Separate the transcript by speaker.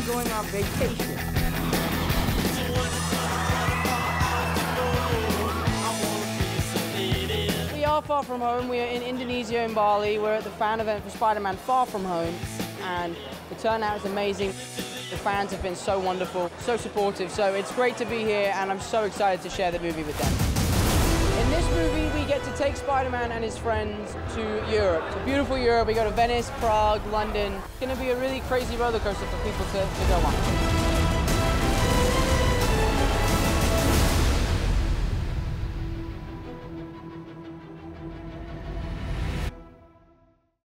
Speaker 1: enjoying our vacation. We are far from home. We are in Indonesia in Bali. We're at the fan event for Spider-Man Far From Home, and the turnout is amazing. The fans have been so wonderful, so supportive. So it's great to be here, and I'm so excited to share the movie with them. In this take Spider-Man and his friends to Europe, beautiful Europe. We go to Venice, Prague, London. It's going to be a really crazy roller coaster for people to, to go on.